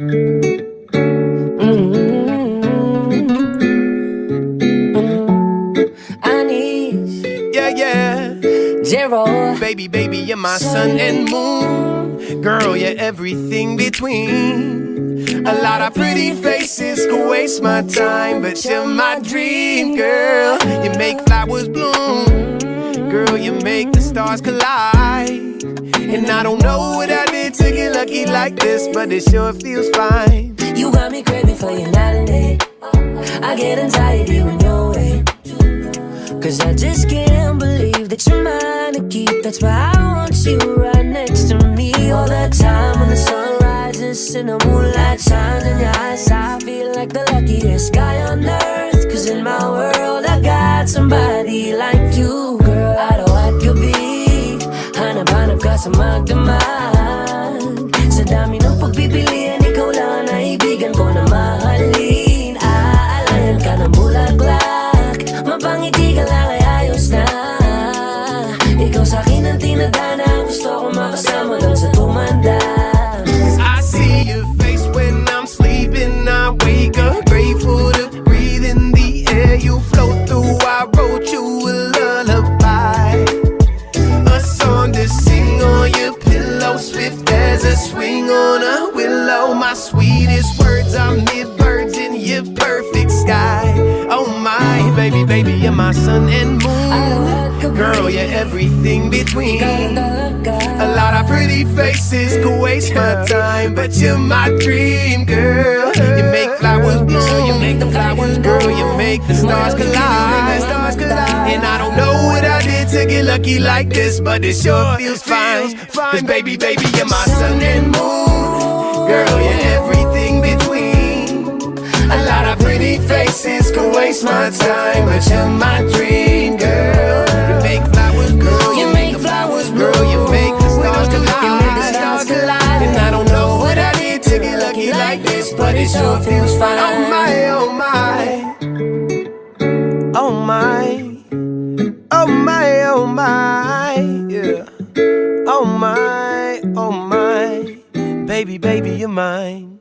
Mm-hmm. Mm-hmm. Yeah, yeah. Zero. Baby, baby, you're my sun and moon. Girl, you're everything between. A lot of pretty faces could waste my time, but you're my dream, girl. You make flowers bloom. You make the stars collide. And I don't know what I did to get lucky like this, but it sure feels fine. You got me craving for you night and day. I get anxiety when you're away. Cause I just can't believe that you're mine to keep. That's why I want you right next to me all the time. When the sun rises and the moonlight shines in your eyes, I feel like the luckiest guy on earth. Cause in my world, I got somebody like sa magdamag. Sa dami ng pagpipilian Ikaw lang ang naibigan ko na mahalin. Aalayan ka ng bulaklak Mapangiti ka lang ay ayos na. Ikaw sa'kin ang tinadana Gusto ko makasama lang sa tumanda are mid birds in your perfect sky. Oh my baby, baby, you're my sun and moon. Girl, you're everything between. A lot of pretty faces could waste my time, but you're my dream, girl. You make flowers bloom, you make the flowers grow, you make the stars collide, stars collide. And I don't know what I did to get lucky like this, but it sure feels fine. Cause baby, baby, you're my sun and moon, girl. You're everything this, but it sure feels fine. Oh my, oh my, oh my, oh my, oh my, yeah. Oh my, oh my, baby, baby, you're mine.